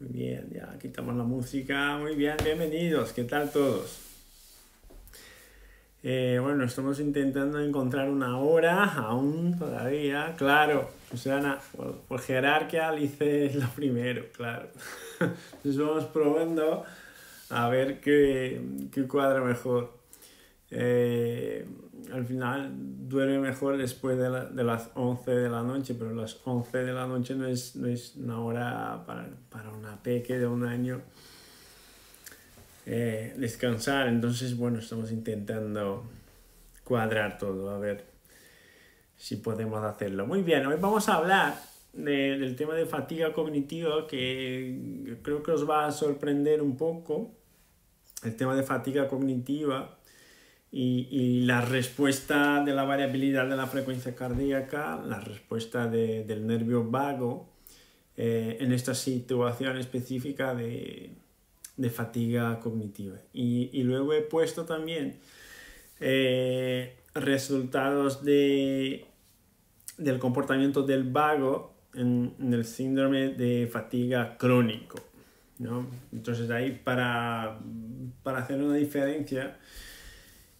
Muy bien, ya quitamos la música. Muy bien, bienvenidos. ¿Qué tal todos? Eh, bueno, estamos intentando encontrar una hora, aún todavía, claro. Susana, por, por jerarquía, Alice es lo primero, claro. Entonces vamos probando a ver qué, qué cuadra mejor. Eh, al final duerme mejor después de, la, de, las 11 de la noche, pero las 11 de la noche no es, no es una hora para, para, una peque de un año eh, descansar. Entonces, bueno, estamos intentando cuadrar todo, a ver si podemos hacerlo. Muy bien, hoy vamos a hablar de, del tema de fatiga cognitiva que creo que os va a sorprender un poco. El tema de fatiga cognitiva y, y, la respuesta de la variabilidad de la frecuencia cardíaca, la respuesta de, del nervio vago eh, en esta situación específica de, de fatiga cognitiva. Y, y, luego he puesto también eh, resultados de, del comportamiento del vago en, en el síndrome de fatiga crónico. ¿no? Entonces ahí para, para hacer una diferencia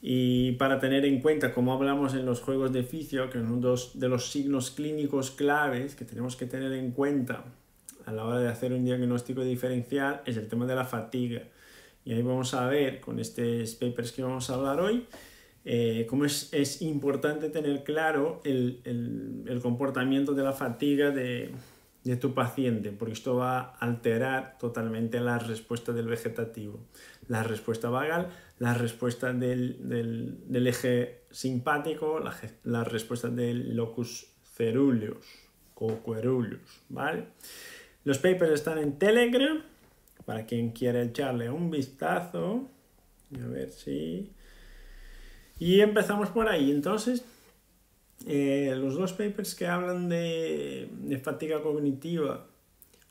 y para tener en cuenta, como hablamos en los juegos de fisio, que uno de los signos clínicos claves que tenemos que tener en cuenta a la hora de hacer un diagnóstico diferencial es el tema de la fatiga. Y ahí vamos a ver con estos papers que vamos a hablar hoy eh, cómo es, es, importante tener claro el, el, el comportamiento de la fatiga de, de tu paciente, porque esto va a alterar totalmente la respuesta del vegetativo, la respuesta vagal, la respuesta del, del, del eje simpático, la, respuesta del locus ceruleus, coqueruleus, ¿vale? Los papers están en Telegram, para quien quiera echarle un vistazo, a ver si... Y empezamos por ahí, entonces eh, los dos papers que hablan de, de, fatiga cognitiva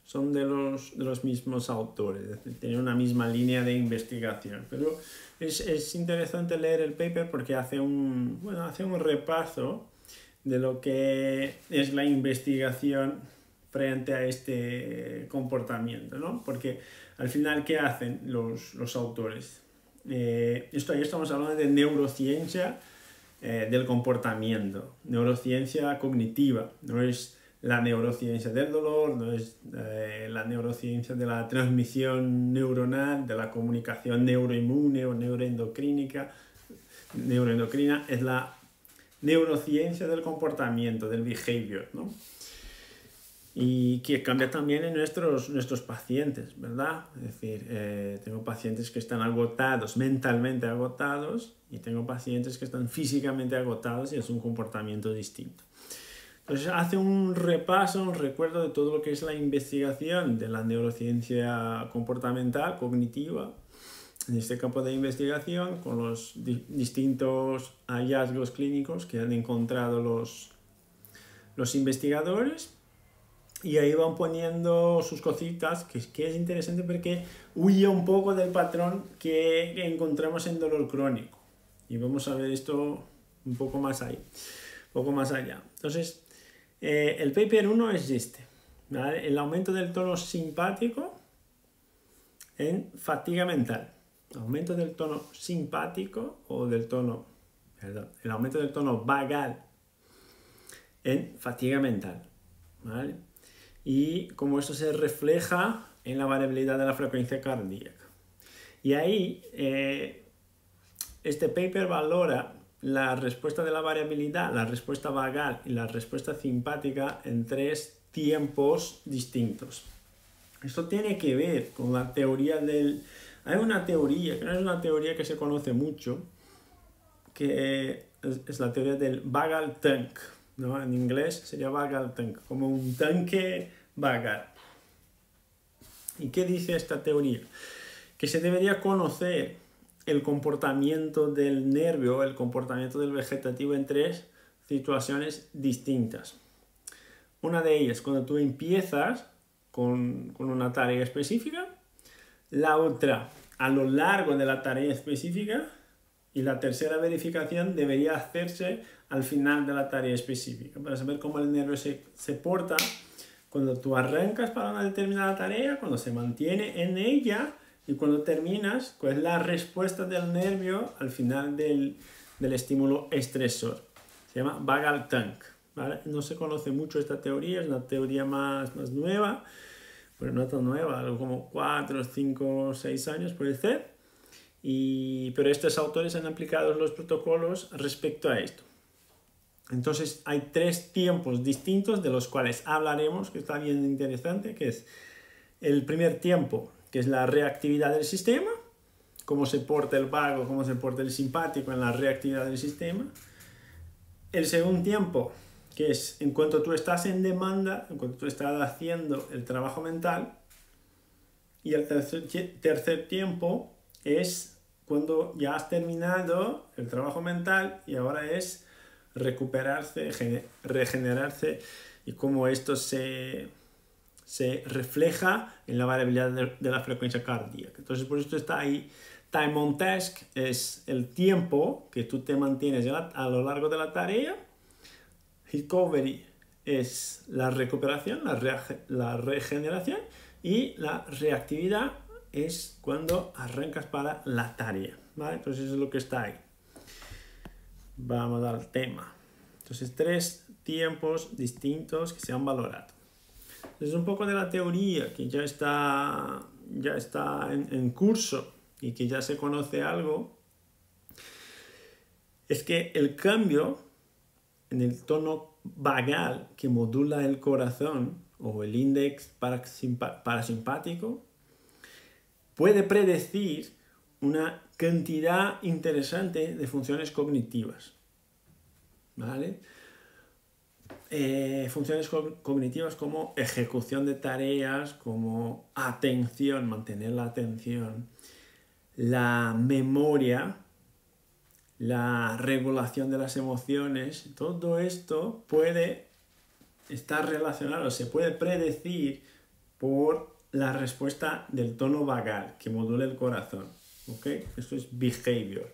son de los, de los mismos autores, es decir, tienen una misma línea de investigación. Pero es, es, interesante leer el paper porque hace un, bueno, hace un repaso de lo que es la investigación frente a este comportamiento, ¿no? Porque al final, ¿qué hacen los, los autores? Eh, esto ahí estamos hablando de neurociencia eh, del comportamiento, neurociencia cognitiva, no es la neurociencia del dolor, no es eh, la neurociencia de la transmisión neuronal, de la comunicación neuroinmune o neuroendocrínica, neuroendocrina, es la neurociencia del comportamiento, del behavior, ¿no? Y que cambia también en nuestros, nuestros pacientes, ¿verdad? Es decir, eh, tengo pacientes que están agotados, mentalmente agotados, y tengo pacientes que están físicamente agotados y es un comportamiento distinto. Entonces hace un repaso, un recuerdo de todo lo que es la investigación de la neurociencia comportamental, cognitiva, en este campo de investigación, con los di distintos hallazgos clínicos que han encontrado los, los investigadores y ahí van poniendo sus cositas, que, que es interesante porque huye un poco del patrón que, encontramos en dolor crónico. Y vamos a ver esto un poco más ahí, un poco más allá. Entonces, eh, el paper 1 es este, el aumento del tono simpático en fatiga mental. Aumento del tono simpático o del tono, perdón, el aumento del tono vagal en fatiga mental. ¿vale? Y cómo esto se refleja en la variabilidad de la frecuencia cardíaca. Y ahí eh, este paper valora la respuesta de la variabilidad, la respuesta vagal y la respuesta simpática en tres tiempos distintos. Esto tiene que ver con la teoría del... Hay una teoría, que no es una teoría que se conoce mucho, que es, la teoría del vagal tank, ¿no? En inglés sería vagal tank, como un tanque vagal. ¿Y qué dice esta teoría? Que se debería conocer el comportamiento del nervio, el comportamiento del vegetativo en tres situaciones distintas. Una de ellas, cuando tú empiezas con, con una tarea específica, la otra a lo largo de la tarea específica y la tercera verificación debería hacerse al final de la tarea específica para saber cómo el nervio se, se porta cuando tú arrancas para una determinada tarea, cuando se mantiene en ella y cuando terminas, cuál es la respuesta del nervio al final del, del estímulo estresor. Se llama vagal tank. No se conoce mucho esta teoría, es una teoría más, más nueva, pero no tan nueva, algo como 4, 5, 6 años puede ser. Y, pero estos autores han aplicado los protocolos respecto a esto. Entonces hay tres tiempos distintos de los cuales hablaremos, que está bien interesante, que es el primer tiempo, que es la reactividad del sistema, cómo se porta el vago, cómo se porta el simpático en la reactividad del sistema. El segundo tiempo, que es en cuanto tú estás en demanda, en cuanto tú estás haciendo el trabajo mental. Y el tercer, tercer tiempo es cuando ya has terminado el trabajo mental y ahora es recuperarse, regenerarse y cómo esto se, se refleja en la variabilidad de, la frecuencia cardíaca. Entonces, por esto está ahí. Time on task es el tiempo que tú te mantienes a lo largo de la tarea. Recovery es la recuperación, la, la regeneración. Y la reactividad es cuando arrancas para la tarea. ¿vale? Entonces, eso es lo que está ahí. Vamos al tema. Entonces, tres tiempos distintos que se han valorado. Es un poco de la teoría que ya está, ya está en, en curso y que ya se conoce algo. Es que el cambio en el tono vagal que modula el corazón o el índice parasimpático puede predecir una cantidad interesante de funciones cognitivas. ¿Vale? Eh, funciones cognitivas como ejecución de tareas, como atención, mantener la atención, la memoria, la regulación de las emociones, todo esto puede estar relacionado, se puede predecir por la respuesta del tono vagal que modula el corazón. ¿ok? Esto es behavior.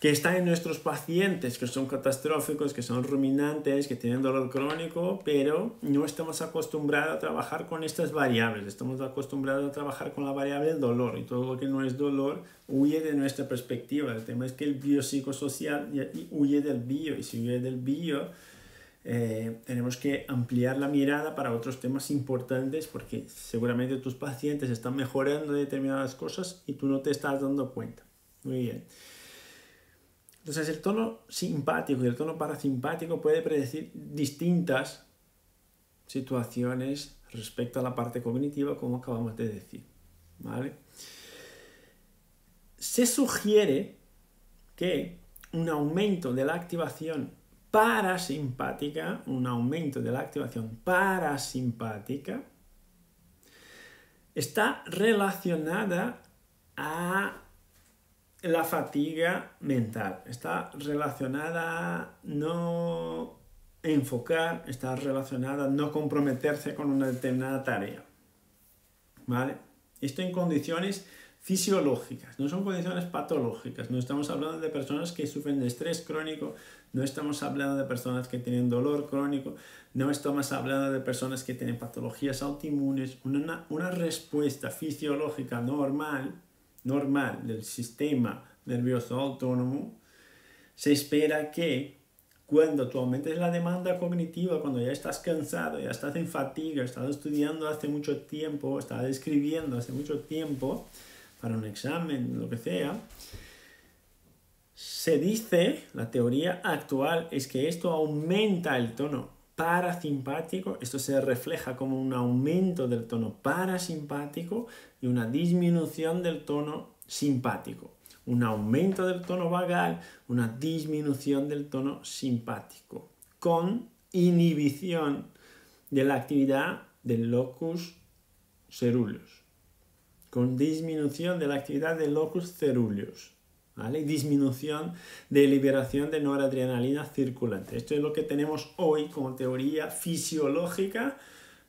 Que está en nuestros pacientes que son catastróficos, que son ruminantes, que tienen dolor crónico, pero no estamos acostumbrados a trabajar con estas variables. Estamos acostumbrados a trabajar con la variable del dolor y todo lo que no es dolor huye de nuestra perspectiva. El tema es que el biopsicosocial huye del bio y si huye del bio, eh, tenemos que ampliar la mirada para otros temas importantes porque seguramente tus pacientes están mejorando determinadas cosas y tú no te estás dando cuenta. Muy bien. Entonces el tono simpático y el tono parasimpático puede predecir distintas situaciones respecto a la parte cognitiva como acabamos de decir. ¿vale? Se sugiere que un aumento de la activación parasimpática, un aumento de la activación parasimpática, está relacionada a la fatiga mental, está relacionada a no enfocar, está relacionada a no comprometerse con una determinada tarea. ¿Vale? Esto en condiciones fisiológicas, no son condiciones patológicas. No estamos hablando de personas que sufren de estrés crónico, no estamos hablando de personas que tienen dolor crónico, no estamos hablando de personas que tienen patologías autoinmunes. Una, una respuesta fisiológica normal, normal del sistema nervioso autónomo, se espera que cuando tú aumentes la demanda cognitiva, cuando ya estás cansado, ya estás en fatiga, estás estudiando hace mucho tiempo, estás escribiendo hace mucho tiempo, para un examen, lo que sea, se dice, la teoría actual es que esto aumenta el tono parasimpático, esto se refleja como un aumento del tono parasimpático y una disminución del tono simpático. Un aumento del tono vagal, una disminución del tono simpático, con inhibición de la actividad del locus ceruleus con disminución de la actividad del locus ceruleus, ¿vale? disminución de liberación de noradrenalina circulante. Esto es lo que tenemos hoy como teoría fisiológica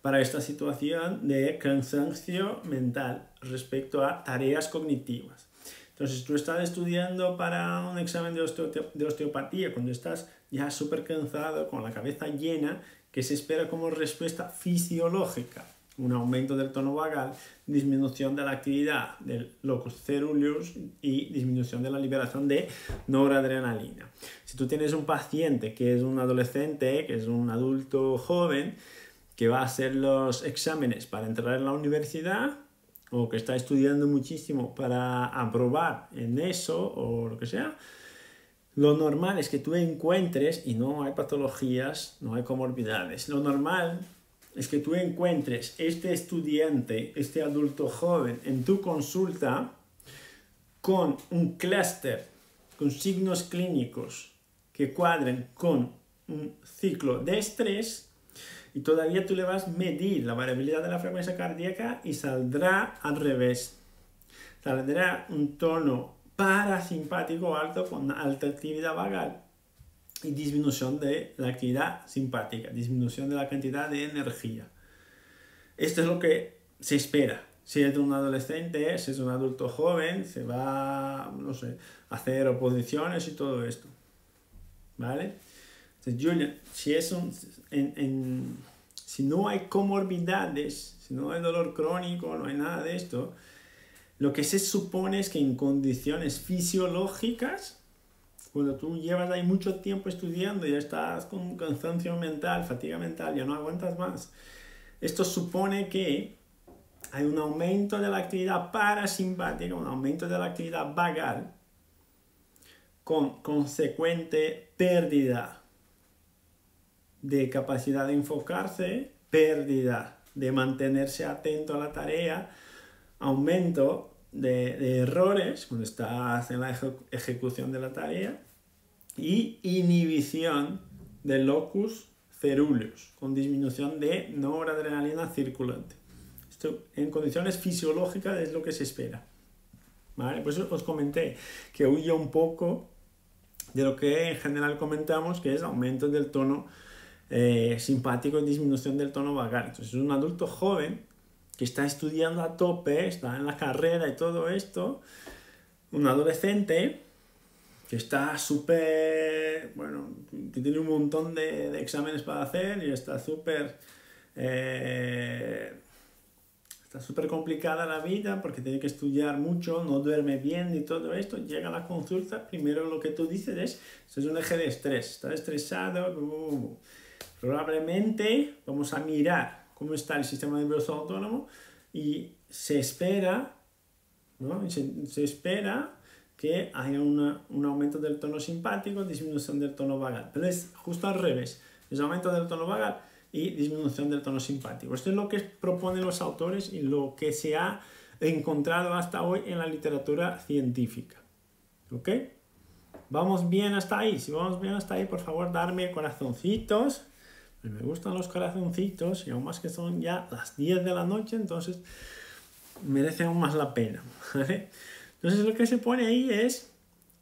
para esta situación de cansancio mental respecto a tareas cognitivas. Entonces, tú estás estudiando para un examen de, osteopatía cuando estás ya súper cansado, con la cabeza llena, que se espera como respuesta fisiológica. Un aumento del tono vagal, disminución de la actividad del locus ceruleus y disminución de la liberación de noradrenalina. Si tú tienes un paciente que es un adolescente, que es un adulto joven, que va a hacer los exámenes para entrar en la universidad, o que está estudiando muchísimo para aprobar en eso o lo que sea, lo normal es que tú encuentres, y no hay patologías, no hay comorbilidades, lo normal es que tú encuentres este estudiante, este adulto joven en tu consulta con un clúster, con signos clínicos que cuadren con un ciclo de estrés y todavía tú le vas a medir la variabilidad de la frecuencia cardíaca y saldrá al revés. Saldrá un tono parasimpático alto con alta actividad vagal y disminución de la actividad simpática, disminución de la cantidad de energía. Esto es lo que se espera. Si es un adolescente, si es un adulto joven, se va, no sé, a hacer oposiciones y todo esto. ¿Vale? Julian, si, es un, si no hay comorbilidades, si no hay dolor crónico, no hay nada de esto, lo que se supone es que en condiciones fisiológicas, cuando tú llevas ahí mucho tiempo estudiando, ya estás con cansancio mental, fatiga mental, ya no aguantas más, esto supone que hay un aumento de la actividad parasimpática, un aumento de la actividad vagal, con consecuente pérdida de capacidad de enfocarse, pérdida de mantenerse atento a la tarea, aumento de, errores cuando estás en la ejecución de la tarea y inhibición del locus ceruleus con disminución de noradrenalina circulante. Esto en condiciones fisiológicas es lo que se espera. ¿Vale? Por eso os comenté que huye un poco de lo que en general comentamos, que es aumento del tono eh, simpático y disminución del tono vagal. Entonces, es un adulto joven que está estudiando a tope, está en la carrera y todo esto, un adolescente que está súper, bueno, que tiene un montón de, exámenes para hacer y está súper, eh, está súper complicada la vida porque tiene que estudiar mucho, no duerme bien y todo esto, llega a la consulta, primero lo que tú dices es, es un eje de estrés, está estresado, probablemente vamos a mirar cómo está el sistema nervioso autónomo y se espera, ¿no? se, espera que haya un aumento del tono simpático, disminución del tono vagal. Pero es justo al revés, es aumento del tono vagal y disminución del tono simpático. Esto es lo que proponen los autores y lo que se ha encontrado hasta hoy en la literatura científica. ¿Ok? ¿Vamos bien hasta ahí? Si vamos bien hasta ahí, por favor, darme corazoncitos me gustan los corazoncitos y aún más que son ya las 10 de la noche, entonces merece aún más la pena. Entonces lo que se pone ahí es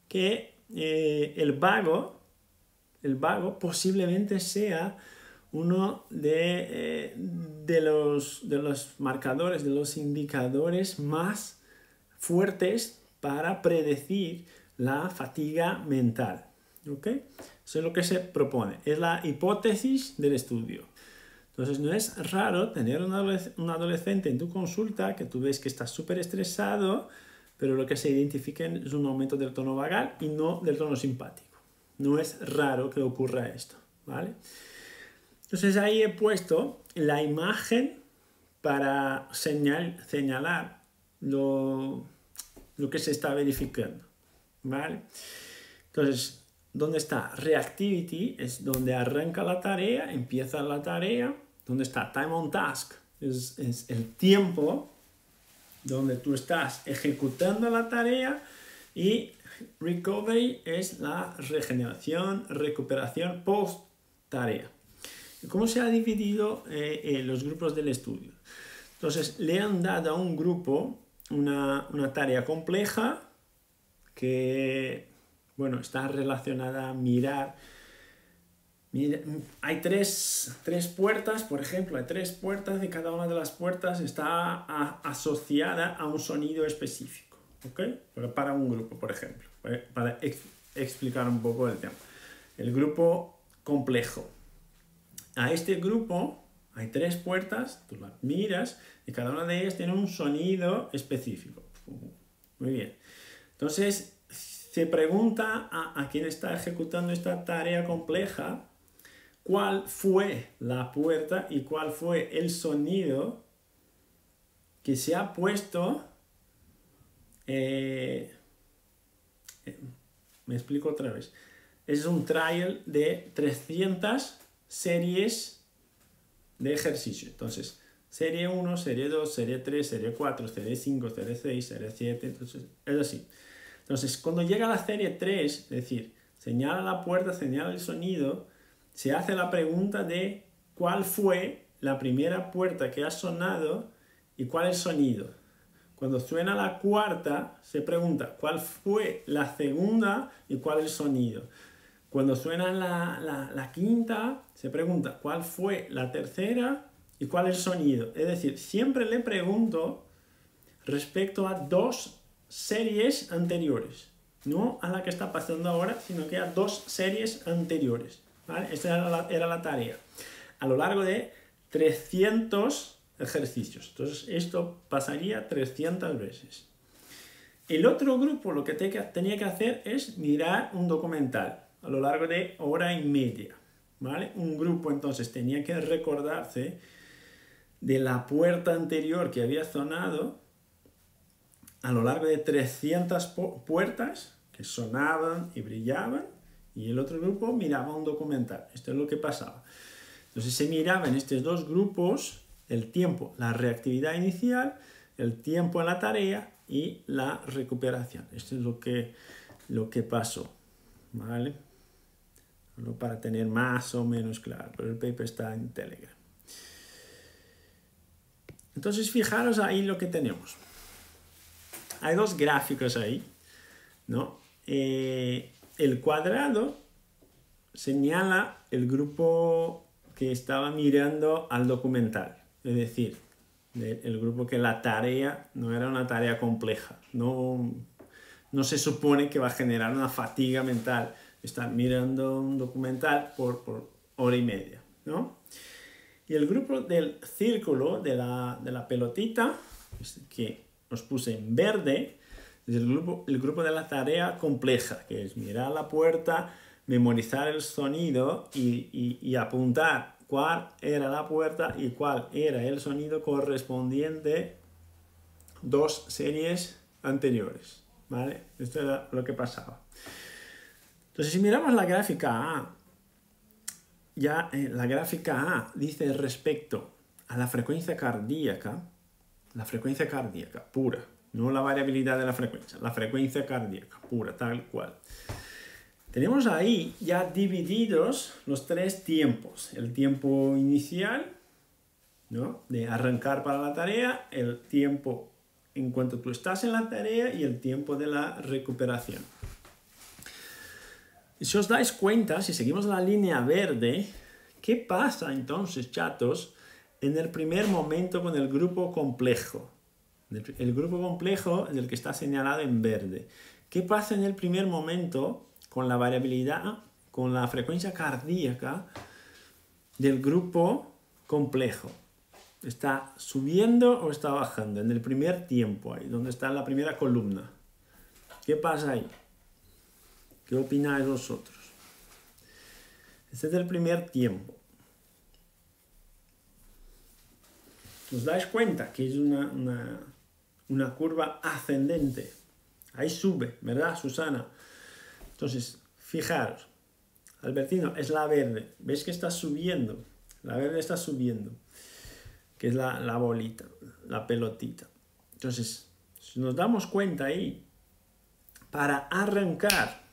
que eh, el vago, el vago posiblemente sea uno de, eh, de, los, de los marcadores, de los indicadores más fuertes para predecir la fatiga mental. ¿ok? Eso es lo que se propone, es la hipótesis del estudio. Entonces no es raro tener un, adolescente en tu consulta que tú ves que está súper estresado, pero lo que se identifica es un aumento del tono vagal y no del tono simpático. No es raro que ocurra esto, ¿vale? Entonces ahí he puesto la imagen para señalar lo, lo que se está verificando, ¿vale? Entonces, ¿Dónde está reactivity? Es donde arranca la tarea, empieza la tarea. ¿Dónde está time on task? Es, el tiempo donde tú estás ejecutando la tarea y recovery es la regeneración, recuperación post tarea. ¿Cómo se ha dividido eh, los grupos del estudio? Entonces, le han dado a un grupo una, una tarea compleja que bueno, está relacionada a mirar. Hay tres, puertas, por ejemplo, hay tres puertas y cada una de las puertas está asociada a un sonido específico, ¿ok? Para un grupo, por ejemplo, eh, para explicar un poco el tema. El grupo complejo a este grupo hay tres puertas, tú las miras y cada una de ellas tiene un sonido específico. Muy bien. Entonces, se pregunta a, a quien está ejecutando esta tarea compleja cuál fue la puerta y cuál fue el sonido que se ha puesto. Eh, eh, me explico otra vez. Es un trial de 300 series de ejercicio. Entonces, serie 1, serie 2, serie 3, serie 4, serie 5, serie 6, serie 7. Entonces, es así. Entonces, cuando llega la serie 3, es decir, señala la puerta, señala el sonido, se hace la pregunta de cuál fue la primera puerta que ha sonado y cuál es el sonido. Cuando suena la cuarta, se pregunta cuál fue la segunda y cuál es el sonido. Cuando suena la, la quinta, se pregunta cuál fue la tercera y cuál es el sonido. Es decir, siempre le pregunto respecto a dos series anteriores. No a la que está pasando ahora, sino que a dos series anteriores. ¿Vale? Esa era la, tarea. A lo largo de 300 ejercicios. Entonces, esto pasaría 300 veces. El otro grupo lo que tenía que hacer es mirar un documental a lo largo de hora y media. ¿vale? Un grupo entonces tenía que recordarse de la puerta anterior que había sonado a lo largo de 300 puertas que sonaban y brillaban y el otro grupo miraba un documental. Esto es lo que pasaba. Entonces se miraba en estos dos grupos el tiempo, la reactividad inicial, el tiempo en la tarea y la recuperación. Esto es lo que, lo que pasó. ¿Vale? para tener más o menos claro, pero el paper está en Telegram. Entonces fijaros ahí lo que tenemos. Hay dos gráficos ahí, ¿no? Eh, el cuadrado señala el grupo que estaba mirando al documental, es decir, el grupo que la tarea no era una tarea compleja, no, no se supone que va a generar una fatiga mental estar mirando un documental por, por hora y media, ¿no? Y el grupo del círculo, de la, de la pelotita, que os puse en verde, el grupo, el grupo de la tarea compleja, que es mirar la puerta, memorizar el sonido y, y, apuntar cuál era la puerta y cuál era el sonido correspondiente dos series anteriores. ¿Vale? Esto era lo que pasaba. Entonces, si miramos la gráfica A, ya eh, la gráfica A dice respecto a la frecuencia cardíaca, la frecuencia cardíaca pura, no la variabilidad de la frecuencia, la frecuencia cardíaca pura, tal cual. Tenemos ahí ya divididos los tres tiempos. El tiempo inicial, ¿no? De arrancar para la tarea, el tiempo en cuanto tú estás en la tarea y el tiempo de la recuperación. Si os dais cuenta, si seguimos la línea verde, ¿qué pasa entonces, chatos, en el primer momento con el grupo complejo? El grupo complejo es el que está señalado en verde. ¿Qué pasa en el primer momento con la variabilidad, con la frecuencia cardíaca del grupo complejo? ¿Está subiendo o está bajando? En el primer tiempo, ahí donde está la primera columna. ¿Qué pasa ahí? ¿Qué opináis vosotros? Este es el primer tiempo. ¿Os dais cuenta que es una, una curva ascendente. Ahí sube, ¿verdad, Susana? Entonces, fijaros, Albertino, es la verde. ¿Ves que está subiendo? La verde está subiendo, que es la, la bolita, la pelotita. Entonces, si nos damos cuenta ahí, para arrancar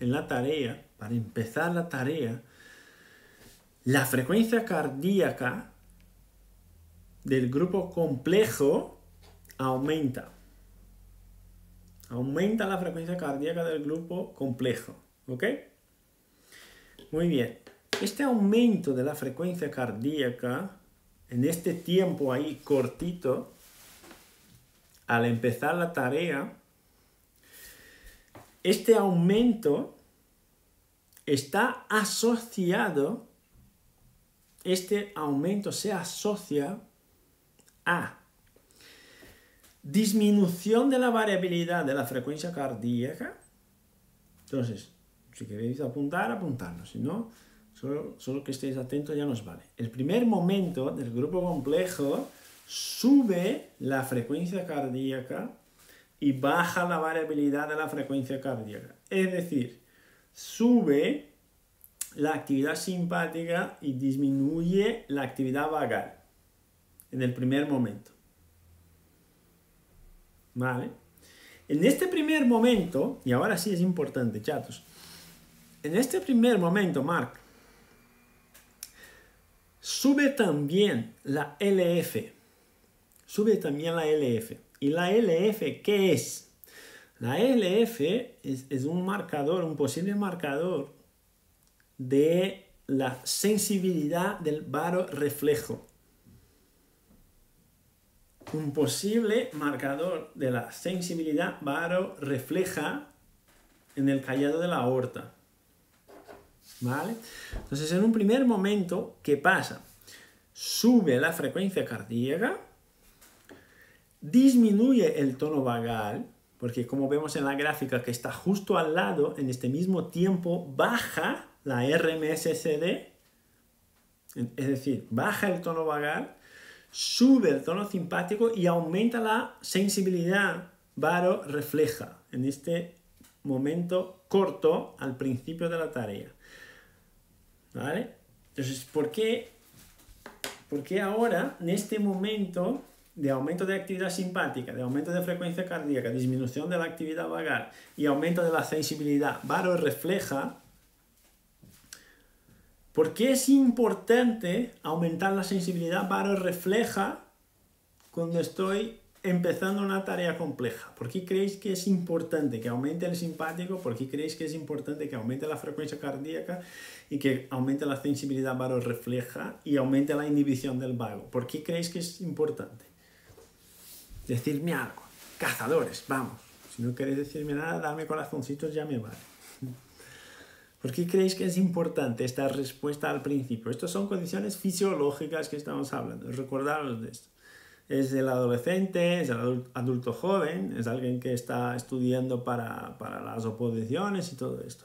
en la tarea, para empezar la tarea, la frecuencia cardíaca del grupo complejo aumenta. Aumenta la frecuencia cardíaca del grupo complejo. ¿Ok? Muy bien. Este aumento de la frecuencia cardíaca en este tiempo ahí cortito, al empezar la tarea, este aumento está asociado este aumento se asocia a disminución de la variabilidad de la frecuencia cardíaca. Entonces, si queréis apuntar, apuntarlo. Si no, solo, solo que estéis atentos ya nos vale. El primer momento del grupo complejo sube la frecuencia cardíaca y baja la variabilidad de la frecuencia cardíaca. Es decir, sube la actividad simpática y disminuye la actividad vagal en el primer momento. ¿Vale? En este primer momento, y ahora sí es importante, chatos, en este primer momento, Mark, sube también la LF. Sube también la LF. ¿Y la LF qué es? La LF es, es un marcador, un posible marcador de la sensibilidad del varo reflejo. Un posible marcador de la sensibilidad varo refleja en el callado de la aorta. ¿Vale? Entonces, en un primer momento, ¿qué pasa? Sube la frecuencia cardíaca, disminuye el tono vagal, porque como vemos en la gráfica que está justo al lado, en este mismo tiempo baja la RMSCD, es decir, baja el tono vagal, sube el tono simpático y aumenta la sensibilidad varo refleja en este momento corto al principio de la tarea. ¿Vale? Entonces, ¿por qué, ¿por qué ahora, en este momento de aumento de actividad simpática, de aumento de frecuencia cardíaca, disminución de la actividad vagal y aumento de la sensibilidad varo refleja, ¿Por qué es importante aumentar la sensibilidad para refleja cuando estoy empezando una tarea compleja? ¿Por qué creéis que es importante que aumente el simpático? ¿Por qué creéis que es importante que aumente la frecuencia cardíaca y que aumente la sensibilidad para refleja y aumente la inhibición del vago? ¿Por qué creéis que es importante? Decirme algo. Cazadores, vamos. Si no queréis decirme nada, dame corazoncitos, ya me vale. ¿Por qué creéis que es importante esta respuesta al principio? Estas son condiciones fisiológicas que estamos hablando. Recordaros de esto. Es el adolescente, es el adulto joven, es alguien que está estudiando para, para las oposiciones y todo esto.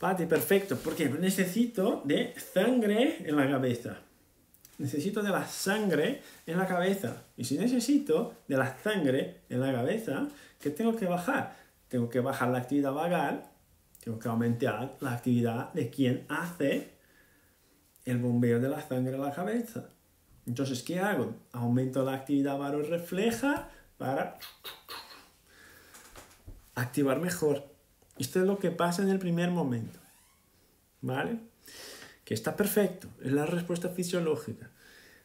Pati, perfecto. Porque necesito de sangre en la cabeza. Necesito de la sangre en la cabeza. Y si necesito de la sangre en la cabeza, ¿qué tengo que bajar? Tengo que bajar la actividad vagal tengo que aumentar la actividad de quien hace el bombeo de la sangre a la cabeza. Entonces, ¿qué hago? Aumento la actividad refleja para activar mejor. Esto es lo que pasa en el primer momento. ¿Vale? Que está perfecto, es la respuesta fisiológica.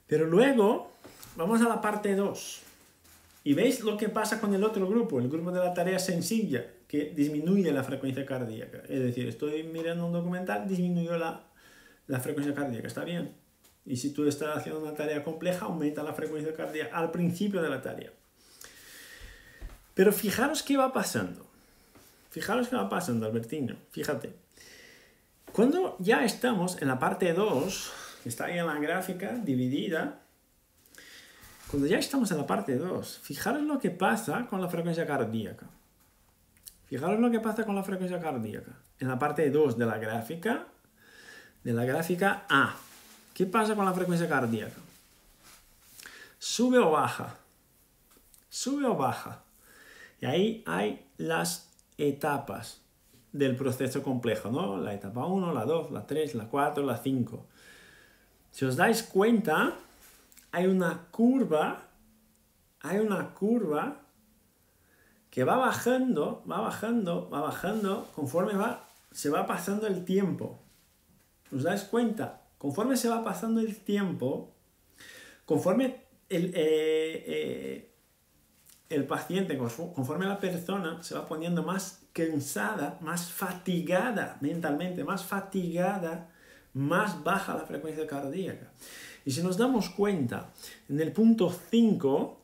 Pero luego, vamos a la parte 2. Y veis lo que pasa con el otro grupo, el grupo de la tarea sencilla que disminuye la frecuencia cardíaca. Es decir, estoy mirando un documental, disminuyó la, la frecuencia cardíaca, ¿está bien? Y si tú estás haciendo una tarea compleja, aumenta la frecuencia cardíaca al principio de la tarea. Pero fijaros qué va pasando. Fijaros qué va pasando, Albertino. Fíjate. Cuando ya estamos en la parte 2, que está ahí en la gráfica dividida, cuando ya estamos en la parte 2, fijaros lo que pasa con la frecuencia cardíaca. Fijaros lo que pasa con la frecuencia cardíaca. En la parte 2 de la gráfica, de la gráfica A. ¿Qué pasa con la frecuencia cardíaca? ¿Sube o baja? ¿Sube o baja? Y ahí hay las etapas del proceso complejo, ¿no? La etapa 1, la 2, la 3, la 4, la 5. Si os dais cuenta, hay una curva, hay una curva que va bajando, va bajando, va bajando conforme va, se va pasando el tiempo. ¿Os dais cuenta? Conforme se va pasando el tiempo, conforme el, eh, eh, el paciente, conforme la persona se va poniendo más cansada, más fatigada mentalmente, más fatigada, más baja la frecuencia cardíaca. Y si nos damos cuenta, en el punto 5,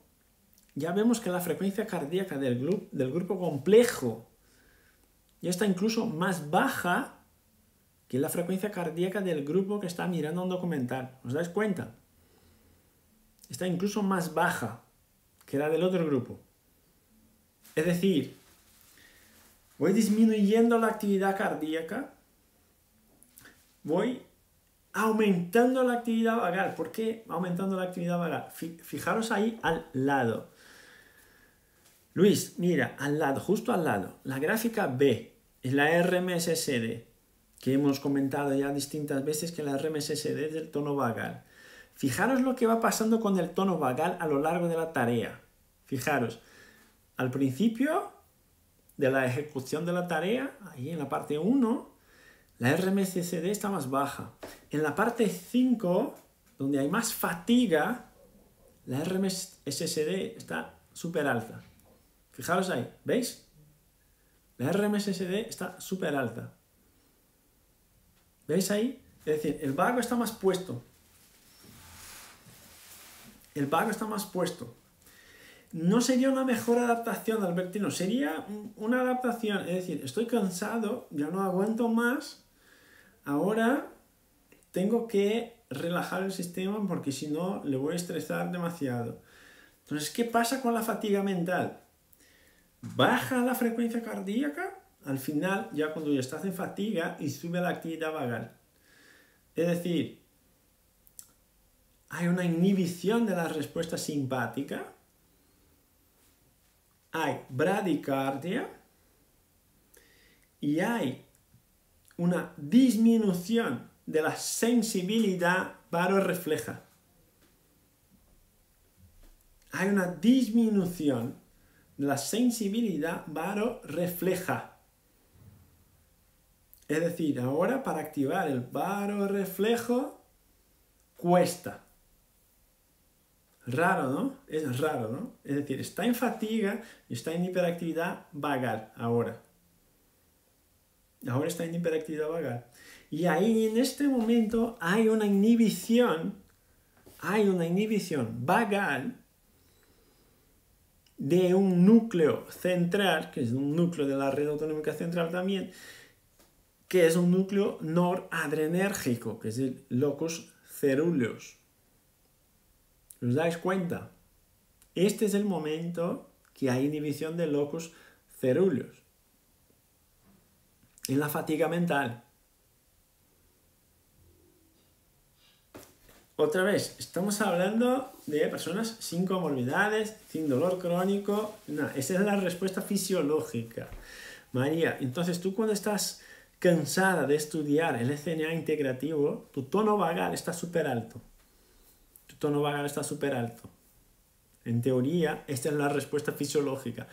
ya vemos que la frecuencia cardíaca del, del grupo complejo ya está incluso más baja que la frecuencia cardíaca del grupo que está mirando un documental. ¿Os dais cuenta? Está incluso más baja que la del otro grupo. Es decir, voy disminuyendo la actividad cardíaca, voy aumentando la actividad vagal. ¿Por qué aumentando la actividad vagal? Fijaros ahí al lado. Luis, mira, al lado, justo al lado, la gráfica B es la RMSSD, que hemos comentado ya distintas veces que la RMSSD es del tono vagal. Fijaros lo que va pasando con el tono vagal a lo largo de la tarea. Fijaros, al principio de la ejecución de la tarea, ahí en la parte 1, la RMSSD está más baja. En la parte 5, donde hay más fatiga, la RMSSD está súper alta. Fijaros ahí, ¿veis? La RMSSD está súper alta. ¿Veis ahí? Es decir, el vago está más puesto. El vago está más puesto. No sería una mejor adaptación, Albertino, sería una adaptación, es decir, estoy cansado, ya no aguanto más, ahora tengo que relajar el sistema porque si no le voy a estresar demasiado. Entonces, ¿qué pasa con la fatiga mental? Baja la frecuencia cardíaca al final, ya cuando ya estás en fatiga y sube la actividad vagal. Es decir, hay una inhibición de la respuesta simpática, hay bradicardia y hay una disminución de la sensibilidad refleja. Hay una disminución la sensibilidad varo refleja. Es decir, ahora para activar el varo reflejo cuesta. Raro, ¿no? Es raro, ¿no? Es decir, está en fatiga está en hiperactividad vagal ahora. Ahora está en hiperactividad vagal. Y ahí en este momento hay una inhibición, hay una inhibición vagal de un núcleo central, que es un núcleo de la red autonómica central también, que es un núcleo noradrenérgico, que es el locus ceruleus. ¿Os dais cuenta? Este es el momento que hay inhibición del locus ceruleus. En la fatiga mental. Otra vez, estamos hablando de personas sin comorbilidades, sin dolor crónico. No, esa es la respuesta fisiológica. María, entonces tú cuando estás cansada de estudiar el SNA integrativo, tu tono vagal está súper alto. Tu tono vagal está súper alto. En teoría, esta es la respuesta fisiológica.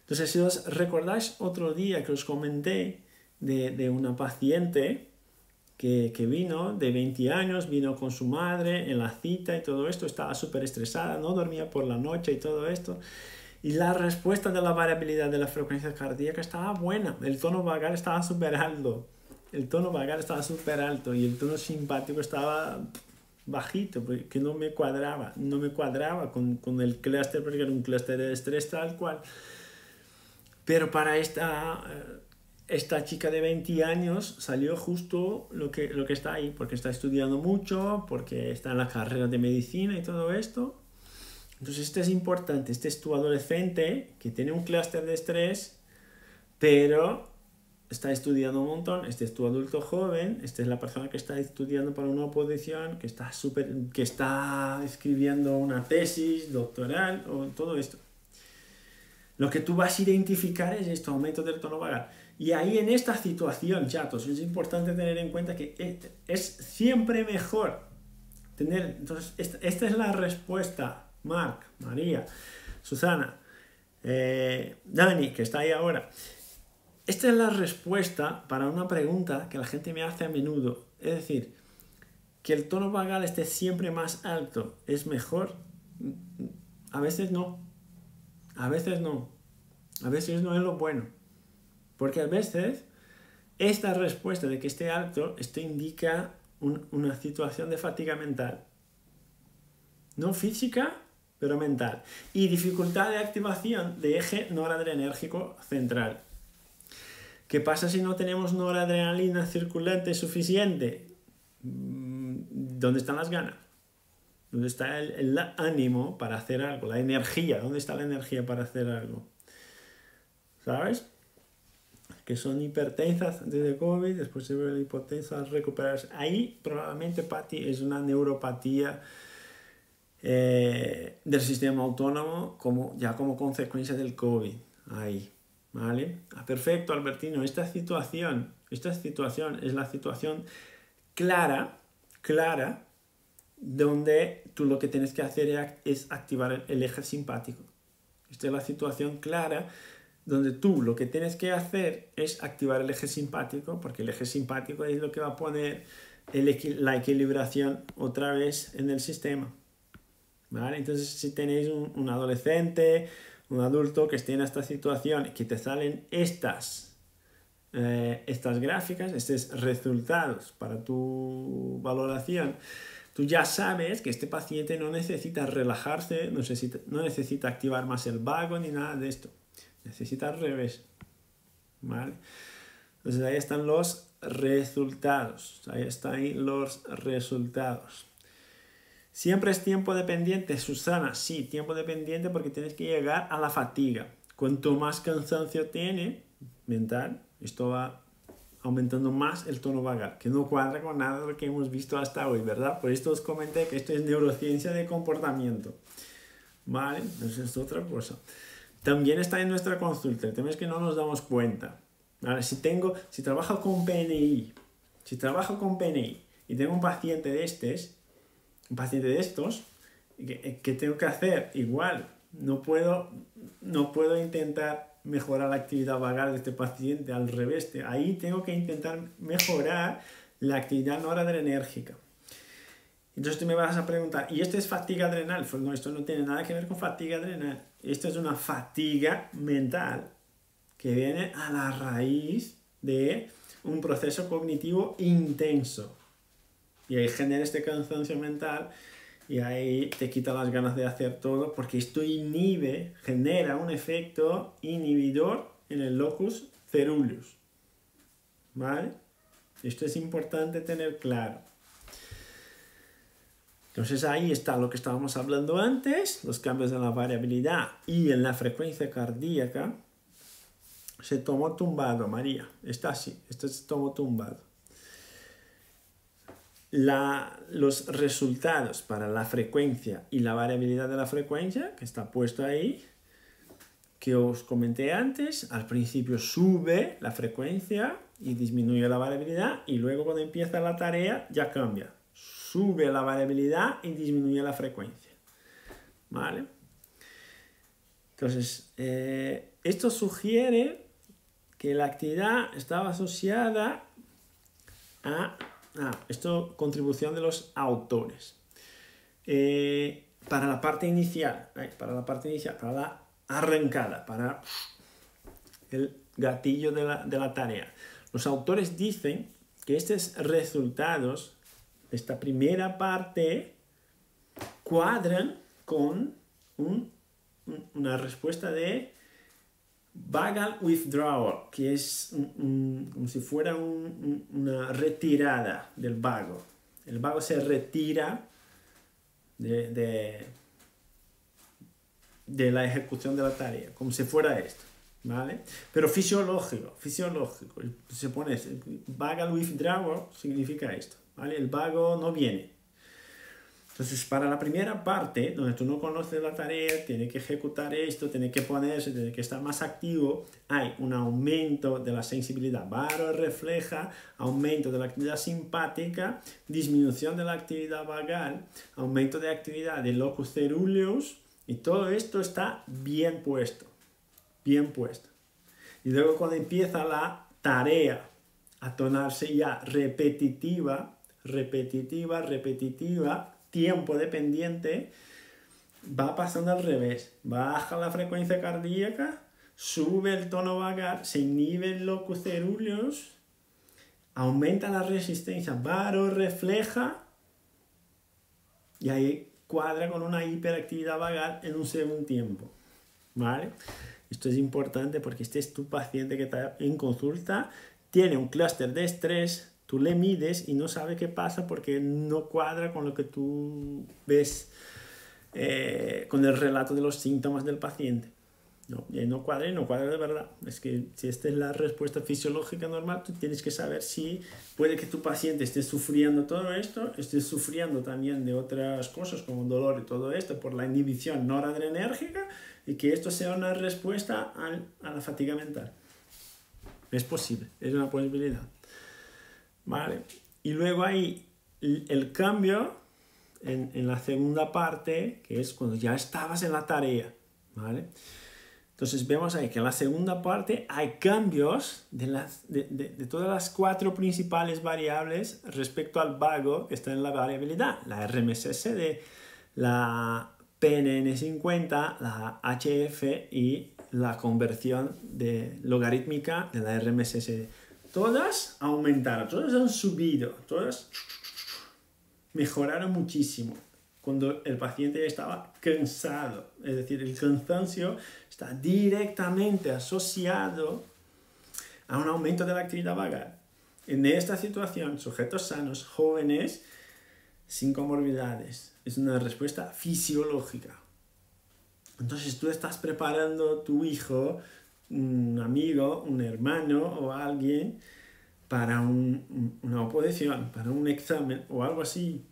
Entonces, si os recordáis otro día que os comenté de, de una paciente que, vino de 20 años, vino con su madre en la cita y todo esto, estaba súper estresada, no dormía por la noche y todo esto. Y la respuesta de la variabilidad de la frecuencia cardíaca estaba buena, el tono vagal estaba súper alto, el tono vagal estaba súper alto y el tono simpático estaba bajito, porque no me cuadraba, no me cuadraba con, con el clúster, porque era un clúster de estrés tal cual. Pero para esta eh, esta chica de 20 años salió justo lo que, lo que está ahí, porque está estudiando mucho, porque está en la carrera de medicina y todo esto. Entonces, esto es importante. Este es tu adolescente que tiene un clúster de estrés, pero está estudiando un montón. Este es tu adulto joven, esta es la persona que está estudiando para una oposición, que está, que está escribiendo una tesis doctoral o todo esto. Lo que tú vas a identificar es esto, aumento del tono vagal. Y ahí en esta situación, chatos, es importante tener en cuenta que es siempre mejor tener... Entonces, esta, es la respuesta, Marc, María, Susana, eh, Dani, que está ahí ahora. Esta es la respuesta para una pregunta que la gente me hace a menudo. Es decir, que el tono vagal esté siempre más alto es mejor. A veces no. A veces no. A veces no es lo bueno. Porque a veces esta respuesta de que esté alto, esto indica una situación de fatiga mental. No física, pero mental. Y dificultad de activación de eje noradrenérgico central. ¿Qué pasa si no tenemos noradrenalina circulante suficiente? Mm, ¿Dónde están las ganas? ¿Dónde está el, ánimo para hacer algo? La energía. ¿Dónde está la energía para hacer algo? ¿Sabes? Que son hipertensas desde COVID, después se vuelven hipotensas, recuperarse. Ahí probablemente, Patti, es una neuropatía eh, del sistema autónomo como, ya como consecuencia del COVID. Ahí. ¿Vale? Ah, perfecto, Albertino. Esta situación, esta situación es la situación clara, clara donde tú lo que tienes que hacer es activar el eje simpático. Esta es la situación clara donde tú lo que tienes que hacer es activar el eje simpático, porque el eje simpático es lo que va a poner la equilibración otra vez en el sistema. ¿Vale? Entonces, si tenéis un, adolescente, un adulto que esté en esta situación, que te salen estas, eh, estas gráficas, estos resultados para tu valoración, tú ya sabes que este paciente no necesita relajarse, no necesita, no necesita activar más el vago ni nada de esto. Necesita al revés. ¿Vale? Entonces ahí están los resultados. Ahí están los resultados. Siempre es tiempo dependiente, Susana. Sí, tiempo dependiente porque tienes que llegar a la fatiga. Cuanto más cansancio tiene mental, esto va aumentando más el tono vagal, que no cuadra con nada de lo que hemos visto hasta hoy, ¿verdad? Por esto os comenté que esto es neurociencia de comportamiento. ¿Vale? Eso es otra cosa. También está en nuestra consulta, el tema es que no nos damos cuenta. ¿Vale? Si, tengo, si trabajo con PNI, si trabajo con PNI y tengo un paciente de estos, un paciente de estos, ¿qué, tengo que hacer? Igual, no puedo, no puedo intentar mejorar la actividad vagal de este paciente, al revés, ahí tengo que intentar mejorar la actividad noradrenérgica. Entonces tú me vas a preguntar, ¿y esto es fatiga adrenal? Pues no, esto no tiene nada que ver con fatiga adrenal. Esto es una fatiga mental que viene a la raíz de un proceso cognitivo intenso. Y ahí genera este cansancio mental y ahí te quita las ganas de hacer todo porque esto inhibe, genera un efecto inhibidor en el locus ceruleus. ¿Vale? Esto es importante tener claro. Entonces ahí está lo que estábamos hablando antes, los cambios en la variabilidad y en la frecuencia cardíaca. Se tomó tumbado, María. Está así, esto se tomó tumbado los resultados para la frecuencia y la variabilidad de la frecuencia, que está puesto ahí, que os comenté antes, al principio sube la frecuencia y disminuye la variabilidad y luego cuando empieza la tarea ya cambia. Sube la variabilidad y disminuye la frecuencia. ¿Vale? Entonces, eh, esto sugiere que la actividad estaba asociada a Ah, esto, contribución de los autores. Eh, para la parte inicial, para la parte inicial, para la arrancada, para el gatillo de la, de la tarea. Los autores dicen que estos resultados, esta primera parte, cuadran con un, una respuesta de Vagal withdrawal, que es como si fuera una retirada del vago. El vago se retira de, de, la ejecución de la tarea, como si fuera esto. ¿Vale? Pero fisiológico, fisiológico. Se pone, vagal withdrawal significa esto. ¿Vale? El vago no viene, entonces, para la primera parte, donde tú no conoces la tarea, tiene que ejecutar esto, tiene que ponerse, tiene que estar más activo, hay un aumento de la sensibilidad baro refleja, aumento de la actividad simpática, disminución de la actividad vagal, aumento de actividad del locus ceruleus, y todo esto está bien puesto, bien puesto. Y luego cuando empieza la tarea a tonarse ya repetitiva, repetitiva, repetitiva, tiempo dependiente, va pasando al revés. Baja la frecuencia cardíaca, sube el tono vagal, se inhibe el locus ceruleus, aumenta la resistencia varo refleja y ahí cuadra con una hiperactividad vagal en un segundo tiempo. ¿Vale? Esto es importante porque este es tu paciente que está en consulta, tiene un clúster de estrés, tú le mides y no sabe qué pasa porque no cuadra con lo que tú ves, eh, con el relato de los síntomas del paciente. No, y no cuadra y no cuadra de verdad. Es que si esta es la respuesta fisiológica normal, tú tienes que saber si puede que tu paciente esté sufriendo todo esto, esté sufriendo también de otras cosas como dolor y todo esto por la inhibición noradrenérgica y que esto sea una respuesta a la fatiga mental. Es posible, es una posibilidad. ¿Vale? Y luego hay el cambio en, en la segunda parte, que es cuando ya estabas en la tarea. ¿Vale? Entonces vemos ahí que en la segunda parte hay cambios de, las, de, de, todas las cuatro principales variables respecto al vago que está en la variabilidad. La RMSSD, la PNN50, la HF y la conversión de logarítmica de la RMSSD. Todas aumentaron, todas han subido, todas mejoraron muchísimo cuando el paciente estaba cansado. Es decir, el cansancio está directamente asociado a un aumento de la actividad vagal. En esta situación, sujetos sanos, jóvenes, sin comorbilidades, es una respuesta fisiológica. Entonces tú estás preparando a tu hijo, un amigo, un hermano o alguien para una oposición, para un examen o algo así.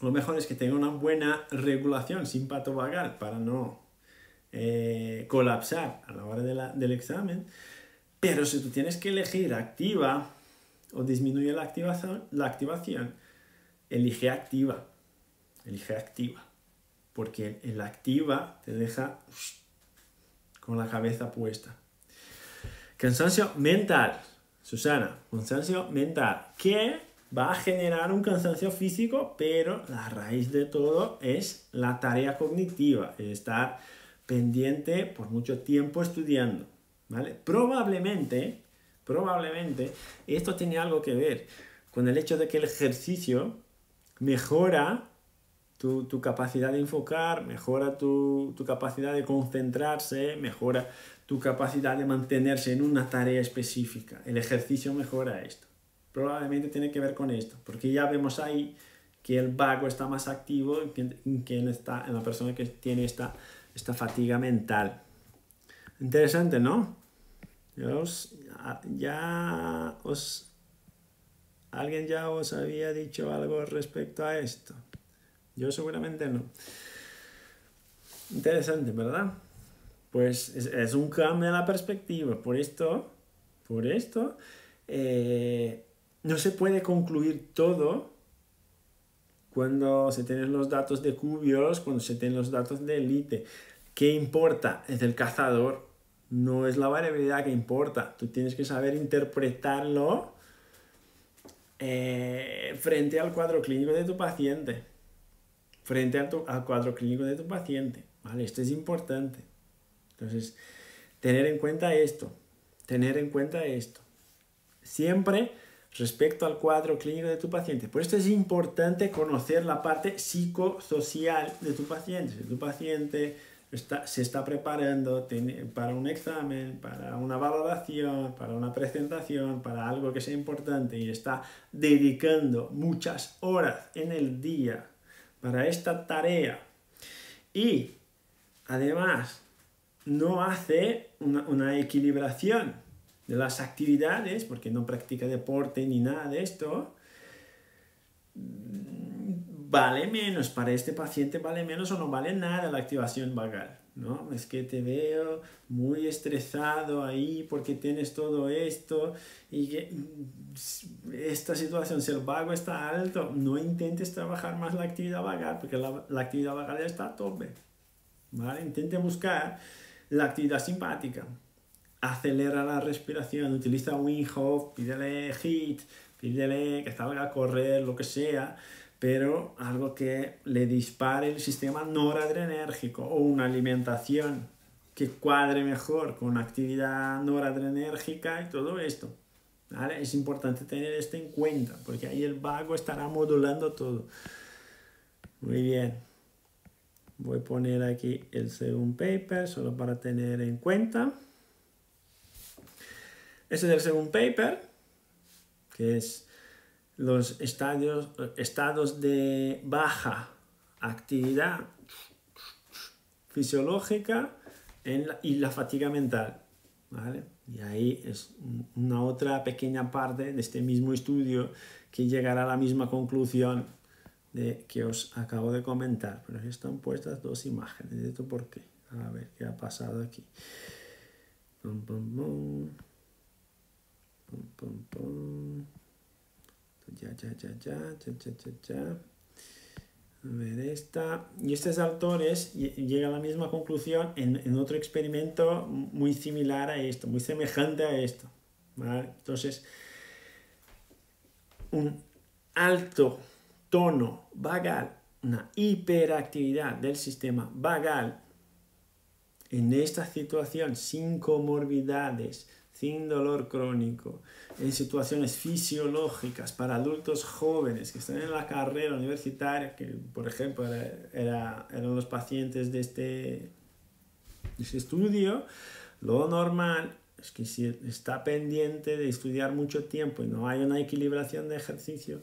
Lo mejor es que tenga una buena regulación vagal para no eh, colapsar a la hora del examen. Pero si tú tienes que elegir activa o disminuye la activación, la activación, elige activa. Elige activa. Porque el activa te deja con la cabeza puesta. Cansancio mental. Susana, cansancio mental. ¿Qué va a generar un cansancio físico, pero la raíz de todo es la tarea cognitiva, estar pendiente por mucho tiempo estudiando, ¿vale? Probablemente, probablemente, esto tiene algo que ver con el hecho de que el ejercicio mejora tu, capacidad de enfocar, mejora tu, tu capacidad de concentrarse, mejora tu capacidad de mantenerse en una tarea específica. El ejercicio mejora esto probablemente tiene que ver con esto, porque ya vemos ahí que el vago está más activo en, quien está, en la persona que tiene esta, esta fatiga mental. Interesante, ¿no? ya os... ¿Alguien ya os había dicho algo respecto a esto? Yo seguramente no. Interesante, ¿verdad? Pues es, un cambio en la perspectiva. Por esto, por esto, eh, no se puede concluir todo cuando se tienen los datos de cubios, cuando se tienen los datos de élite. ¿Qué importa? Es el cazador, no es la variabilidad que importa. Tú tienes que saber interpretarlo eh, frente al cuadro clínico de tu paciente. Frente al, al cuadro clínico de tu paciente. ¿Vale? Esto es importante. Entonces, tener en cuenta esto. Tener en cuenta esto. Siempre respecto al cuadro clínico de tu paciente. Por esto es importante conocer la parte psicosocial de tu paciente. Si tu paciente está, se está preparando para un examen, para una valoración, para una presentación, para algo que sea importante y está dedicando muchas horas en el día para esta tarea y además no hace una, equilibración de las actividades, porque no practica deporte ni nada de esto, vale menos, para este paciente vale menos o no vale nada la activación vagal. ¿No? Es que te veo muy estresado ahí porque tienes todo esto y que esta situación, si el vago está alto, no intentes trabajar más la actividad vagal porque la, la actividad vagal ya está a tope. ¿vale? Intente buscar la actividad simpática acelera la respiración, utiliza Wim Hof, pídele HIT, pídele que salga a correr, lo que sea, pero algo que le dispare el sistema noradrenérgico o una alimentación que cuadre mejor con actividad noradrenérgica y todo esto. Es importante tener esto en cuenta porque ahí el vago estará modulando todo. Muy bien. Voy a poner aquí el segundo paper solo para tener en cuenta. Este es el segundo paper, que es los estadios, estados de baja actividad fisiológica y la fatiga mental. Y ahí es una otra pequeña parte de este mismo estudio que llegará a la misma conclusión de que os acabo de comentar. Pero están puestas dos imágenes. ¿Esto por qué? A ver qué ha pasado aquí. Ya, ya, ya, ya, ya, ya, ya, ya. A ver, esta. Y estos autores llegan a la misma conclusión en, otro experimento muy similar a esto, muy semejante a esto. Entonces, un alto tono vagal, una hiperactividad del sistema vagal en esta situación sin comorbilidades, sin dolor crónico, en situaciones fisiológicas para adultos jóvenes que están en la carrera universitaria, que por ejemplo era, eran los pacientes de este, de este estudio, lo normal es que si está pendiente de estudiar mucho tiempo y no hay una equilibración de ejercicio,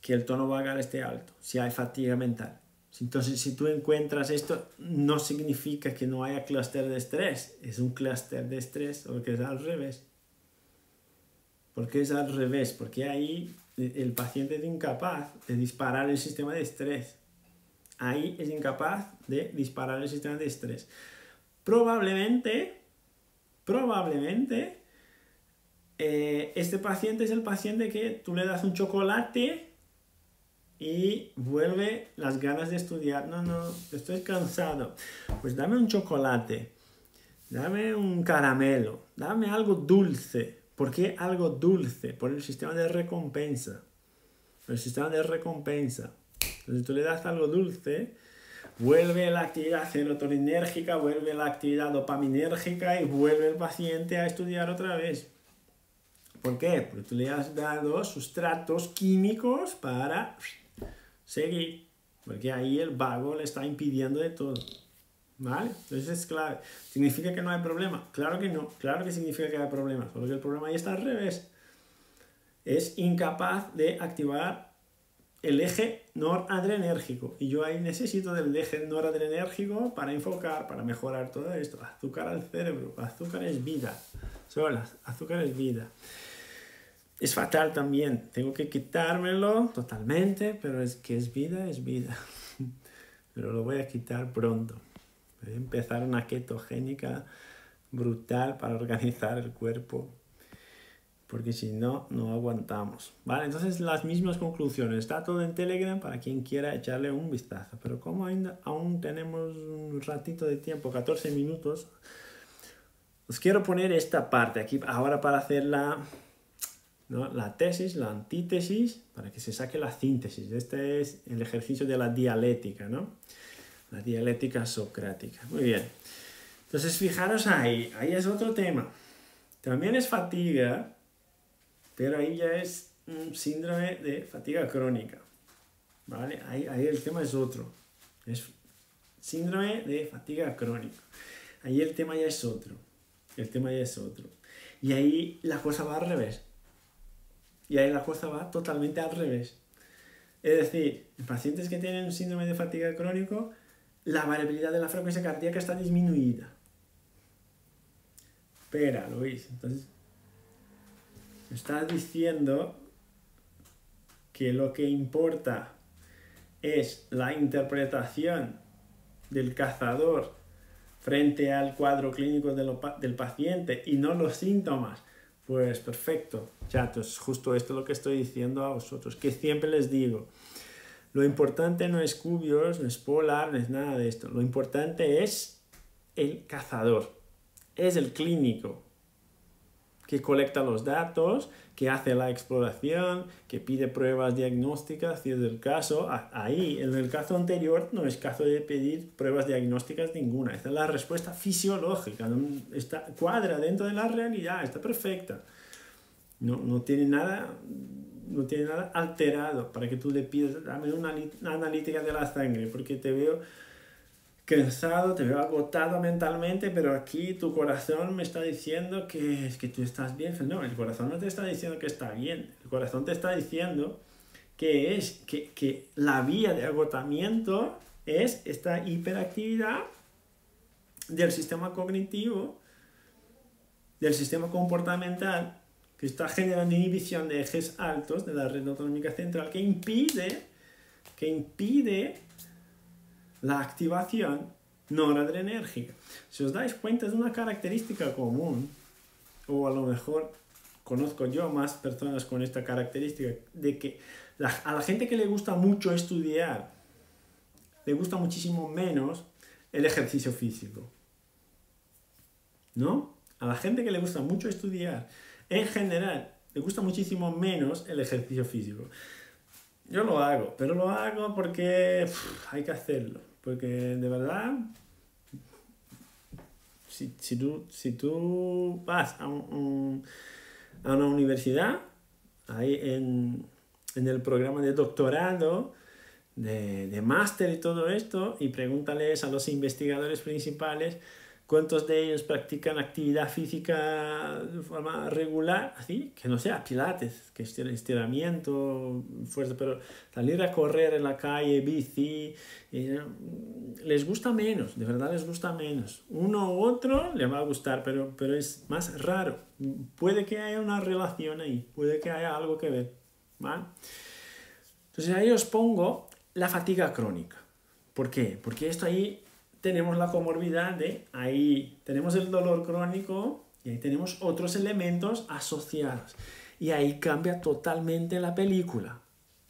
que el tono vagal esté alto, si hay fatiga mental. Entonces, si tú encuentras esto, no significa que no haya clúster de estrés, es un clúster de estrés, porque es al revés. Porque es al revés, porque ahí el paciente es incapaz de disparar el sistema de estrés. Ahí es incapaz de disparar el sistema de estrés. Probablemente, probablemente, eh, este paciente es el paciente que tú le das un chocolate y vuelve las ganas de estudiar. No, no, estoy cansado. Pues dame un chocolate, dame un caramelo, dame algo dulce. ¿Por qué algo dulce? Por el sistema de recompensa. El sistema de recompensa. Entonces tú le das algo dulce, vuelve la actividad serotoninérgica, vuelve la actividad dopaminérgica y vuelve el paciente a estudiar otra vez. ¿Por qué? Porque tú le has dado sustratos químicos para seguir, porque ahí el vago le está impidiendo de todo. ¿Vale? Entonces es clave. ¿Significa que no hay problema? Claro que no, claro que significa que hay problema, solo que el problema ahí está al revés. Es incapaz de activar el eje noradrenérgico y yo ahí necesito del eje noradrenérgico para enfocar, para mejorar todo esto. Azúcar al cerebro, azúcar es vida, solas, azúcar es vida es fatal también. Tengo que quitármelo totalmente, pero es que es vida, es vida. pero lo voy a quitar pronto. Voy a empezar una ketogénica brutal para organizar el cuerpo. Porque si no, no aguantamos. Vale, entonces las mismas conclusiones. Está todo en Telegram para quien quiera echarle un vistazo. Pero como aún tenemos un ratito de tiempo, 14 minutos, os quiero poner esta parte aquí ahora para hacer la la tesis, la antítesis, para que se saque la síntesis. Este es el ejercicio de la dialéctica, ¿no? La dialéctica socrática. Muy bien. Entonces, fijaros ahí, ahí es otro tema. También es fatiga, pero ahí ya es síndrome de fatiga crónica. ¿Vale? Ahí, ahí el tema es otro. Es síndrome de fatiga crónica. Ahí el tema ya es otro. El tema ya es otro. Y ahí la cosa va al revés. Y ahí la cosa va totalmente al revés. Es decir, en pacientes que tienen síndrome de fatiga crónico, la variabilidad de la frecuencia cardíaca está disminuida. Espera, Luis, entonces, estás diciendo que lo que importa es la interpretación del cazador frente al cuadro clínico del paciente y no los síntomas. Pues perfecto, chatos, justo esto es lo que estoy diciendo a vosotros, que siempre les digo, lo importante no es cubios, no es polar, no es nada de esto, lo importante es el cazador, es el clínico, que colecta los datos, que hace la exploración, que pide pruebas diagnósticas, si es el caso. Ahí, en el caso anterior, no es caso de pedir pruebas diagnósticas ninguna. Esta es la respuesta fisiológica, está, cuadra dentro de la realidad, está perfecta. No, no tiene nada no tiene nada alterado para que tú le pidas, dame una, analítica de la sangre, porque te veo cansado, te veo agotado mentalmente, pero aquí tu corazón me está diciendo que, que tú estás bien. No, el corazón no te está diciendo que está bien, el corazón te está diciendo que es que, que la vía de agotamiento es esta hiperactividad del sistema cognitivo, del sistema comportamental, que está generando inhibición de ejes altos de la red autonómica central, que impide, que impide la activación noradrenérgica. Si os dais cuenta, es una característica común, o a lo mejor conozco yo más personas con esta característica, de que a la gente que le gusta mucho estudiar, le gusta muchísimo menos el ejercicio físico. ¿No? A la gente que le gusta mucho estudiar, en general, le gusta muchísimo menos el ejercicio físico. Yo lo hago, pero lo hago porque hay que hacerlo. Porque de verdad, si, si, tú, si tú vas a, un, a una universidad, ahí en, en, el programa de doctorado, de, de máster y todo esto, y pregúntales a los investigadores principales, ¿Cuántos de ellos practican actividad física de forma regular? Así, que no sea pilates, que estiramiento, fuerza, pero salir a correr en la calle, bici, eh, les gusta menos, de verdad les gusta menos. Uno u otro le va a gustar, pero, pero es más raro. Puede que haya una relación ahí, puede que haya algo que ver. ¿vale? Entonces ahí os pongo la fatiga crónica. ¿Por qué? Porque esto ahí tenemos la comorbidad de ahí tenemos el dolor crónico y ahí tenemos otros elementos asociados. Y ahí cambia totalmente la película.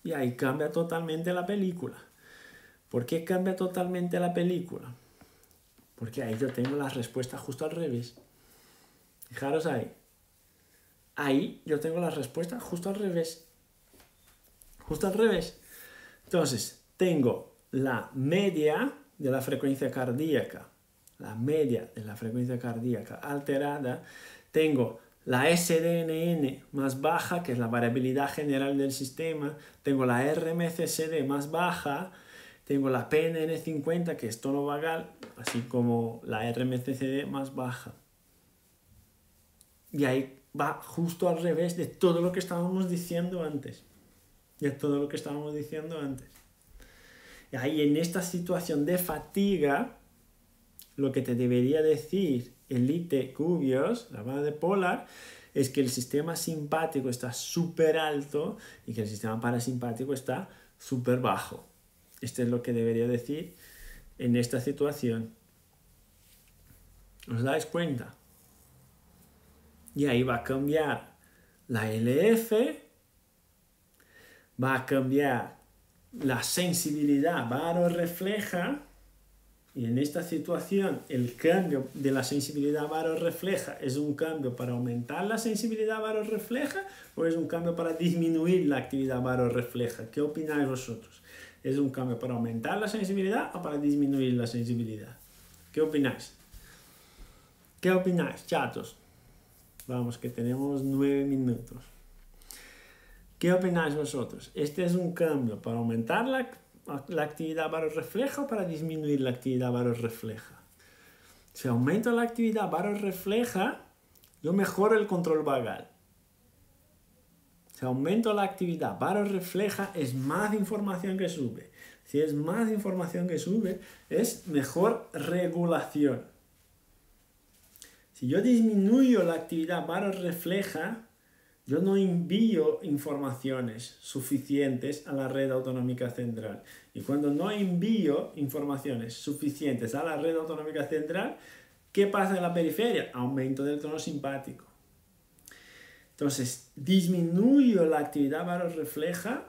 Y ahí cambia totalmente la película. ¿Por qué cambia totalmente la película? Porque ahí yo tengo la respuesta justo al revés. Fijaros ahí. Ahí yo tengo la respuesta justo al revés. Justo al revés. Entonces, tengo la media de la frecuencia cardíaca, la media de la frecuencia cardíaca alterada, tengo la SDNN más baja, que es la variabilidad general del sistema, tengo la RMCCD más baja, tengo la PNN50, que es tono vagal, así como la RMCCD más baja. Y ahí va justo al revés de todo lo que estábamos diciendo antes. De todo lo que estábamos diciendo antes. Ahí en esta situación de fatiga, lo que te debería decir el ITE cubios, la banda de polar, es que el sistema simpático está súper alto y que el sistema parasimpático está súper bajo. Esto es lo que debería decir en esta situación. ¿Os dais cuenta? Y ahí va a cambiar la LF, va a cambiar la sensibilidad varo refleja, y en esta situación el cambio de la sensibilidad varo refleja es un cambio para aumentar la sensibilidad varo refleja o es un cambio para disminuir la actividad varo refleja. ¿Qué opináis vosotros? ¿Es un cambio para aumentar la sensibilidad o para disminuir la sensibilidad? ¿Qué opináis? ¿Qué opináis, chatos? Vamos, que tenemos nueve minutos. ¿Qué opináis vosotros? ¿Este es un cambio para aumentar la, la actividad refleja o para disminuir la actividad refleja? Si aumento la actividad refleja, yo mejoro el control vagal. Si aumento la actividad refleja, es más información que sube. Si es más información que sube, es mejor regulación. Si yo disminuyo la actividad refleja, yo no envío informaciones suficientes a la red autonómica central. Y cuando no envío informaciones suficientes a la red autonómica central, ¿qué pasa en la periferia? Aumento del tono simpático. Entonces, disminuyo la actividad refleja,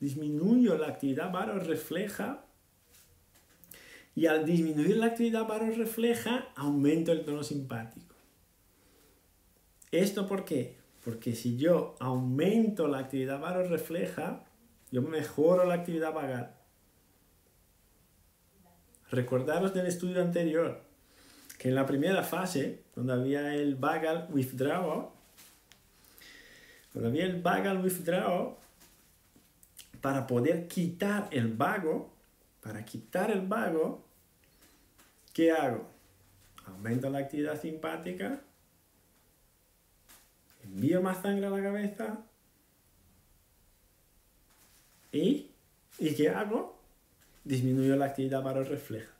disminuyo la actividad refleja, y al disminuir la actividad refleja, aumento el tono simpático. ¿Esto por qué? Porque si yo aumento la actividad refleja, yo mejoro la actividad vagal. Recordaros del estudio anterior, que en la primera fase, donde había el vagal withdrawal, Todavía el vagal withdraw, para poder quitar el vago, para quitar el vago, ¿qué hago? Aumento la actividad simpática, envío más sangre a la cabeza y, ¿y qué hago? Disminuyo la actividad refleja.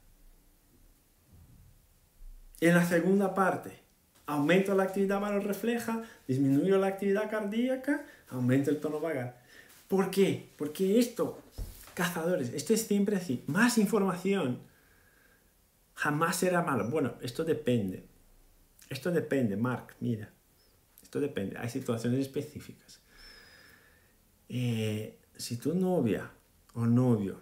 En la segunda parte, aumento la actividad refleja, disminuyo la actividad cardíaca, aumento el tono vagal. ¿Por qué? Porque esto, cazadores, esto es siempre así. Más información jamás será malo. Bueno, esto depende. Esto depende, Mark, mira. Esto depende. Hay situaciones específicas. Eh, si tu novia o novio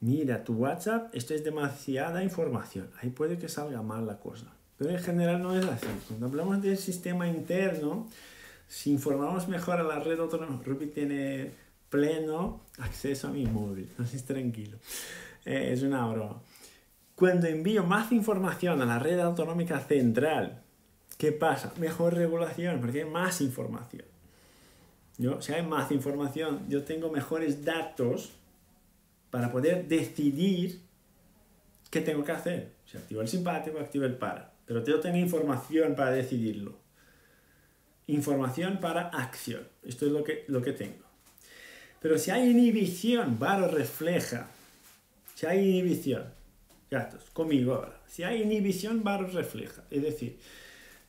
mira tu WhatsApp, esto es demasiada información. Ahí puede que salga mal la cosa. Pero en general no es así. Cuando hablamos del sistema interno, si informamos mejor a la red autónoma, Ruby tiene pleno acceso a mi móvil. Entonces tranquilo. Eh, es una broma. Cuando envío más información a la red autonómica central, ¿qué pasa? Mejor regulación, porque hay más información. Yo, si hay más información, yo tengo mejores datos para poder decidir qué tengo que hacer. Si activo el simpático, activo el para. Pero tengo que tener información para decidirlo. Información para acción. Esto es lo que, lo que tengo. Pero si hay inhibición, Varo refleja. Si hay inhibición, gatos, conmigo ahora. Si hay inhibición, Varo refleja. Es decir,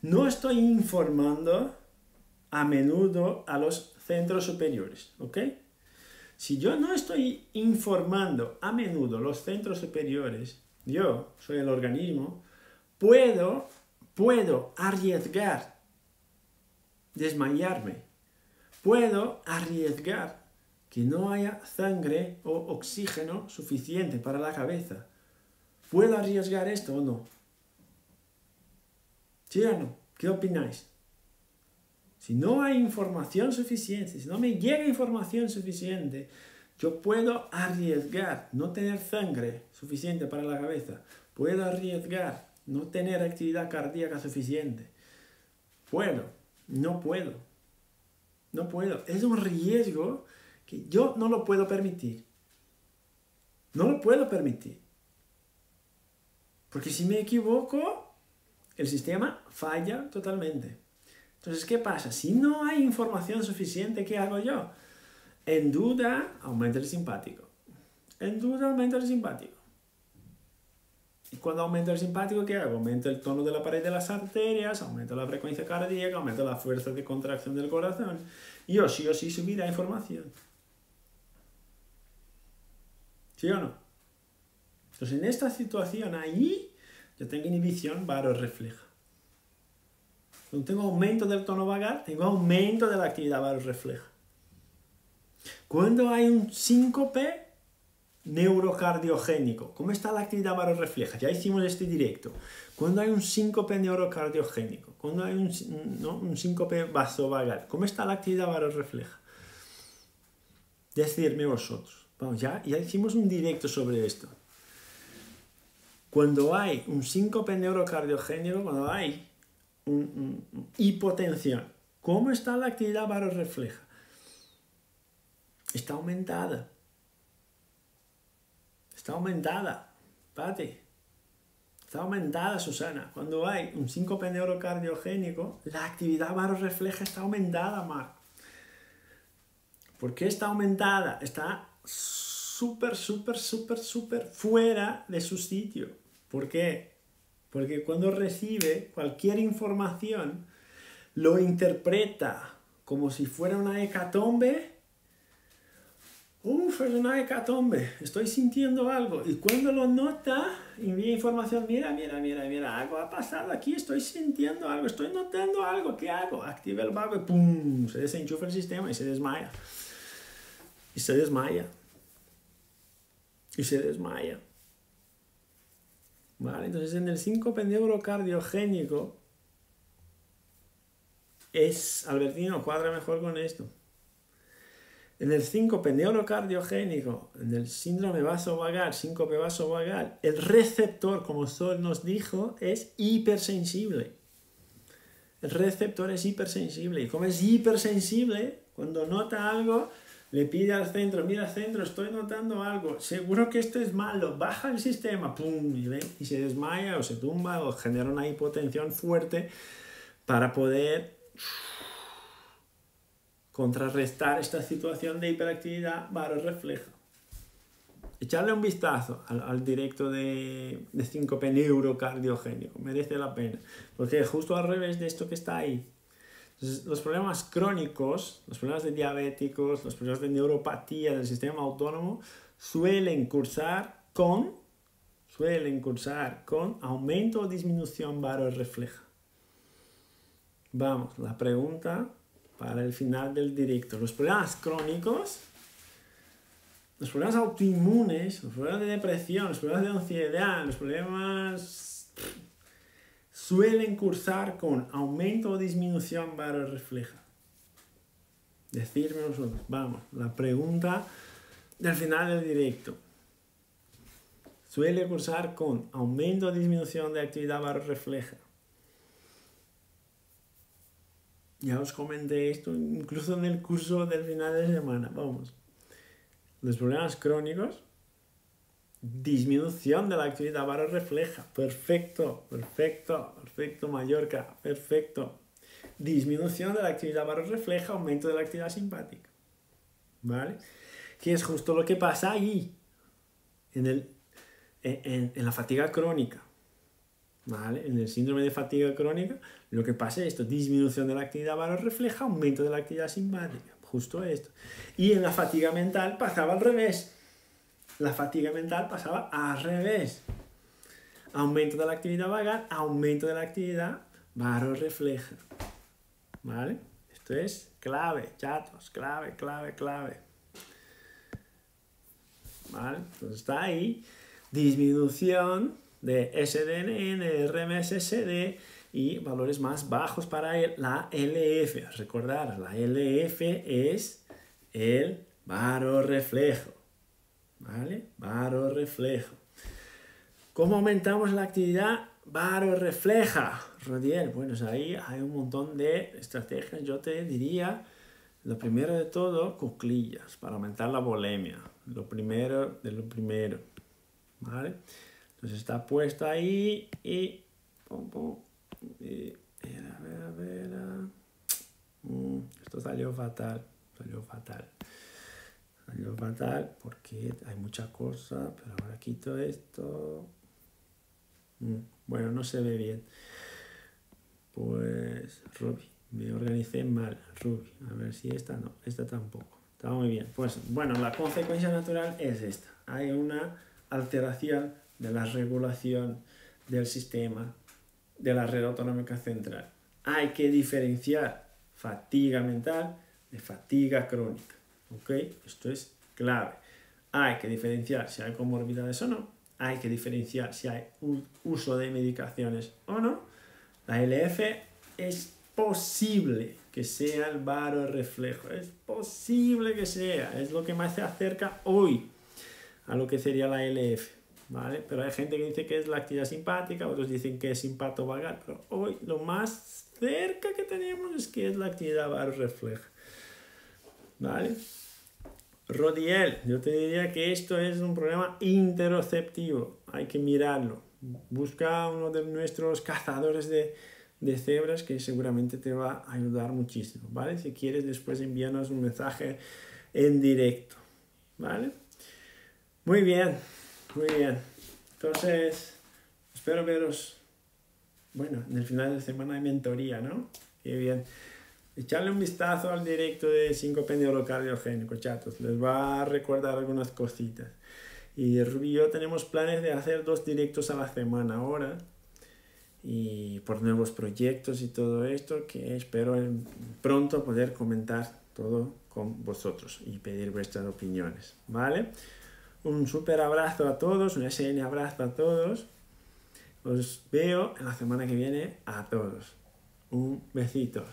no estoy informando a menudo a los centros superiores, ¿ok? Si yo no estoy informando a menudo los centros superiores, yo soy el organismo, puedo, puedo arriesgar desmayarme. Puedo arriesgar que no haya sangre o oxígeno suficiente para la cabeza. ¿Puedo arriesgar esto o no? ¿Sí o no? ¿Qué opináis? Si no hay información suficiente, si no me llega información suficiente, yo puedo arriesgar no tener sangre suficiente para la cabeza. Puedo arriesgar no tener actividad cardíaca suficiente. Puedo, no puedo. No puedo. Es un riesgo que yo no lo puedo permitir. No lo puedo permitir. Porque si me equivoco, el sistema falla totalmente. Entonces, ¿qué pasa? Si no hay información suficiente, ¿qué hago yo? En duda, aumenta el simpático. En duda, aumenta el simpático. Y cuando aumenta el simpático, ¿qué hago? Aumento el tono de la pared de las arterias, aumento la frecuencia cardíaca, aumento la fuerza de contracción del corazón. Y yo sí o sí subirá información. ¿Sí o no? Entonces, en esta situación, ahí, yo tengo inhibición varo refleja. Cuando tengo aumento del tono vagal, tengo aumento de la actividad refleja. Cuando hay un síncope neurocardiogénico, ¿cómo está la actividad refleja? Ya hicimos este directo. Cuando hay un síncope neurocardiogénico, cuando hay un, un síncope vasovagal, ¿cómo está la actividad refleja? Decidme vosotros. Vamos, ya, ya hicimos un directo sobre esto. Cuando hay un síncope neurocardiogénico, cuando hay hipotensión. ¿Cómo está la actividad refleja? Está aumentada. Está aumentada. Pati. Está aumentada, Susana. Cuando hay un síncope neurocardiogénico, la actividad refleja está aumentada, Mar. ¿Por qué está aumentada? Está súper, súper, súper, súper fuera de su sitio. ¿Por qué? Porque cuando recibe cualquier información, lo interpreta como si fuera una hecatombe. Uf, es una hecatombe, estoy sintiendo algo. Y cuando lo nota, envía información, mira, mira, mira, mira, algo ha pasado aquí, estoy sintiendo algo, estoy notando algo, ¿qué hago? Activa el vago y ¡pum! Se desenchufa el sistema y se desmaya. Y se desmaya. Y se desmaya. Entonces en el síncope neurocardiogénico es, Albertino, cuadra mejor con esto. En el síncope neurocardiogénico, en el síndrome vasovagal, síncope vasovagal, el receptor, como Sol nos dijo, es hipersensible. el receptor es hipersensible. Y como es hipersensible, cuando nota algo, le pide al centro, mira centro, estoy notando algo, seguro que esto es malo, baja el sistema, pum, y, y se desmaya o se tumba o genera una hipotensión fuerte para poder contrarrestar esta situación de hiperactividad refleja. Echarle un vistazo al, directo de, de síncope neurocardiogénico, merece la pena, porque justo al revés de esto que está ahí. Los problemas crónicos, los problemas de diabéticos, los problemas de neuropatía del sistema autónomo suelen cursar con, suelen cursar con aumento o disminución refleja. Vamos, la pregunta para el final del directo. Los problemas crónicos, los problemas autoinmunes, los problemas de depresión, los problemas de ansiedad, los problemas suelen cursar con aumento o disminución refleja. Decirme vosotros, vamos, la pregunta del final del directo. Suele cursar con aumento o disminución de actividad refleja. Ya os comenté esto incluso en el curso del final de semana. Vamos. Los problemas crónicos, disminución de la actividad refleja. Perfecto, perfecto, perfecto, Mallorca, perfecto. Disminución de la actividad refleja, aumento de la actividad simpática. ¿Vale? Que es justo lo que pasa ahí, en, el, en, en la fatiga crónica. ¿Vale? En el síndrome de fatiga crónica, lo que pasa es esto, disminución de la actividad refleja aumento de la actividad simpática, justo esto. Y en la fatiga mental pasaba al revés. La fatiga mental pasaba al revés. Aumento de la actividad vagal, aumento de la actividad refleja. ¿Vale? Esto es clave, chatos, clave, clave, clave. ¿Vale? Entonces está ahí. Disminución de SDNN, RMSSD y valores más bajos para la LF. Recordar, la LF es el reflejo. ¿Vale? reflejo. ¿Cómo aumentamos la actividad refleja? Rodiel, bueno, ahí hay un montón de estrategias. Yo te diría, lo primero de todo, cuclillas para aumentar la volemia. Lo primero de lo primero. ¿Vale? Entonces está puesto ahí y... Mm, esto salió fatal. Salió fatal. Salió fatal porque hay mucha cosa. Pero ahora quito esto. Mm, bueno, no se ve bien. Pues Ruby. Me organicé mal. Ruby. A ver si esta no. Esta tampoco. Está muy bien. Pues bueno, la consecuencia natural es esta. Hay una alteración de la regulación del sistema de la red autonómica central. Hay que diferenciar fatiga mental de fatiga crónica. ¿Ok? Esto es clave. Hay que diferenciar si hay comorbilidades o no. Hay que diferenciar si hay uso de medicaciones o no. La LF es posible que sea el varo reflejo. Es posible que sea. Es lo que más se acerca hoy a lo que sería la LF. ¿vale? Pero hay gente que dice que es la actividad simpática, otros dicen que es simpato vagal, pero hoy lo más cerca que tenemos es que es la actividad refleja, ¿vale? Rodiel, yo te diría que esto es un problema interoceptivo, hay que mirarlo. Busca uno de nuestros cazadores de, de cebras que seguramente te va a ayudar muchísimo, ¿vale? Si quieres después envíanos un mensaje en directo, ¿vale? Muy bien. Muy bien. Entonces, espero veros, bueno, en el final de semana de mentoría, ¿no? Qué bien. Echarle un vistazo al directo de 5 cardiogénico, chatos. Les va a recordar algunas cositas. Y Rubí y yo tenemos planes de hacer dos directos a la semana ahora. Y por nuevos proyectos y todo esto, que espero pronto poder comentar todo con vosotros y pedir vuestras opiniones. ¿Vale? Un súper abrazo a todos, un SN abrazo a todos. Os veo en la semana que viene a todos. Un besito.